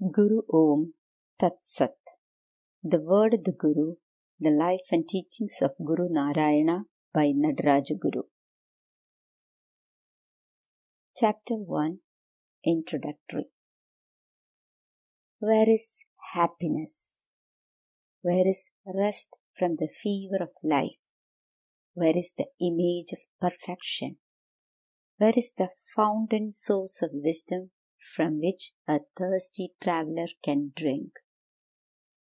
Guru Om Tat Sat. The Word of the Guru, the Life and Teachings of Guru Narayana by Nataraja Guru. Chapter 1 Introductory Where is happiness? Where is rest from the fever of life? Where is the image of perfection? Where is the fountain source of wisdom from which a thirsty traveler can drink?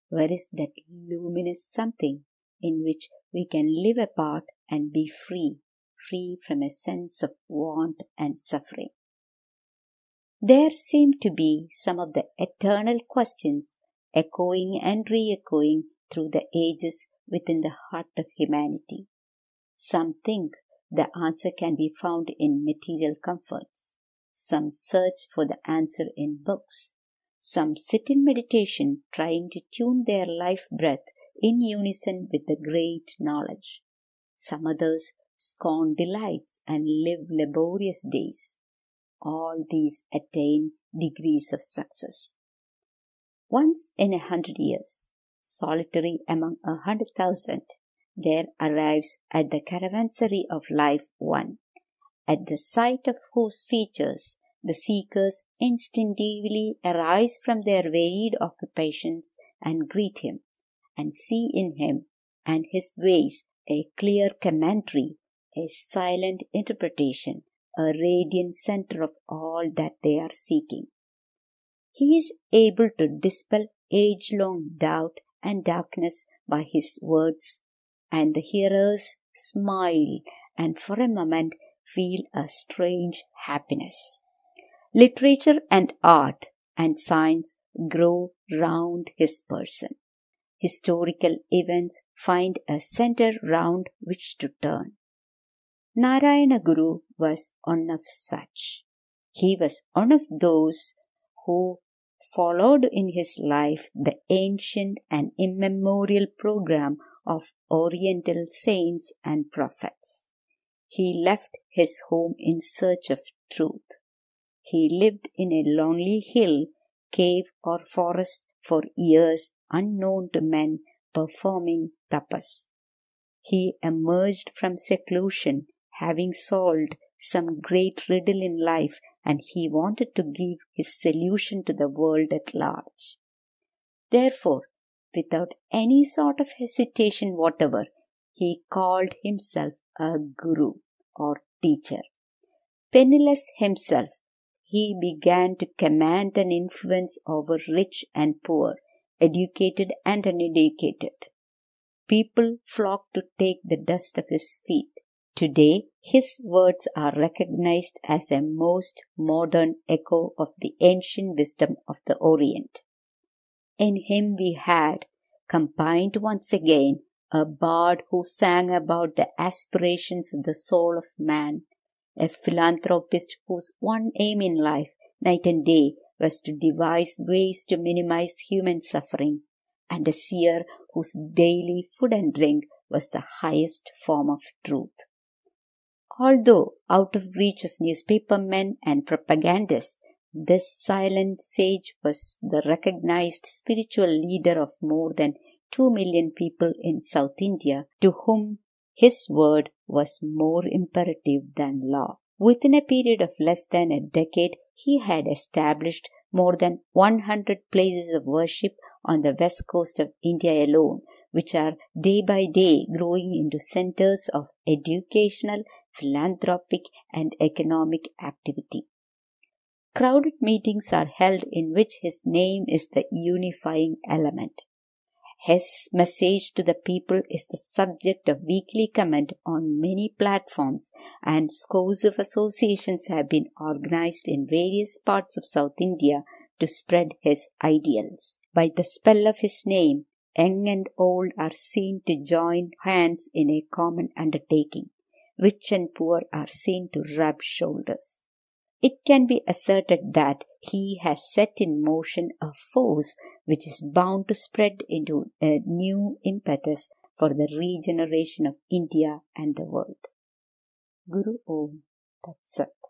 Where is that luminous something in which we can live apart and be free, free from a sense of want and suffering? There seem to be some of the eternal questions echoing and re echoing through the ages within the heart of humanity. Some think the answer can be found in material comforts. Some search for the answer in books. Some sit in meditation trying to tune their life breath in unison with the great knowledge. Some others scorn delights and live laborious days. All these attain degrees of success. Once in a hundred years, solitary among a hundred thousand, there arrives at the caravanserai of life one, at the sight of whose features the seekers instinctively arise from their varied occupations and greet him, and see in him and his ways a clear commentary, a silent interpretation, a radiant center of all that they are seeking. He is able to dispel age long doubt and darkness by his words and the hearers smile and for a moment feel a strange happiness. Literature and art and science grow round his person. Historical events find a center round which to turn. Narayana Guru was one of such. He was one of those who followed in his life the ancient and immemorial program of Oriental saints and prophets. He left his home in search of truth. He lived in a lonely hill, cave, or forest for years unknown to men, performing tapas. He emerged from seclusion, having solved some great riddle in life, and he wanted to give his solution to the world at large. Therefore, without any sort of hesitation whatever, he called himself a guru or teacher. Penniless himself, he began to command an influence over rich and poor, educated and uneducated. People flocked to take the dust of his feet. Today, his words are recognized as a most modern echo of the ancient wisdom of the Orient. In him we had, combined once again, a bard who sang about the aspirations of the soul of man, a philanthropist whose one aim in life, night and day, was to devise ways to minimize human suffering, and a seer whose daily food and drink was the highest form of truth. Although out of reach of newspaper men and propagandists, this silent sage was the recognized spiritual leader of more than 2 million people in South India to whom his word was more imperative than law. Within a period of less than a decade, he had established more than 100 places of worship on the west coast of India alone, which are day by day growing into centers of educational, philanthropic, and economic activity. Crowded meetings are held in which his name is the unifying element. His message to the people is the subject of weekly comment on many platforms, and scores of associations have been organized in various parts of South India to spread his ideals. By the spell of his name, young and old are seen to join hands in a common undertaking. Rich and poor are seen to rub shoulders it can be asserted that he has set in motion a force which is bound to spread into a new impetus for the regeneration of India and the world. Guru Om Tat Sat.